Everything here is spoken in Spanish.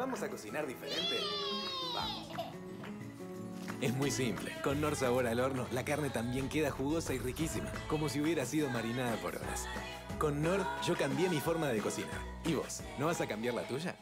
¿Vamos a cocinar diferente? Vamos. Es muy simple. Con Nor Sabor al horno, la carne también queda jugosa y riquísima, como si hubiera sido marinada por horas. Con Nor, yo cambié mi forma de cocinar. ¿Y vos? ¿No vas a cambiar la tuya?